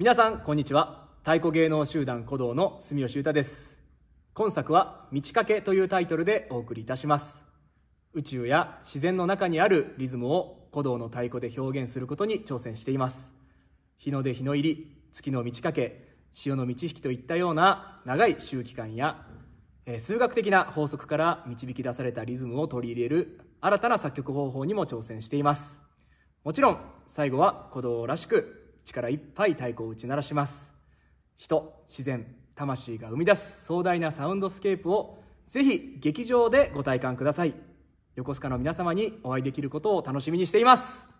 皆さんこんにちは。太鼓芸能集団鼓動の住吉太です。今作は「満ち欠け」というタイトルでお送りいたします。宇宙や自然の中にあるリズムを鼓動の太鼓で表現することに挑戦しています。日の出日の入り月の満ち欠け潮の満ち引きといったような長い周期間や数学的な法則から導き出されたリズムを取り入れる新たな作曲方法にも挑戦しています。もちろん最後は鼓童らしく力いっぱい太鼓を打ち鳴らします。人自然魂が生み出す壮大なサウンドスケープをぜひ劇場でご体感ください。横須賀の皆様にお会いできることを楽しみにしています。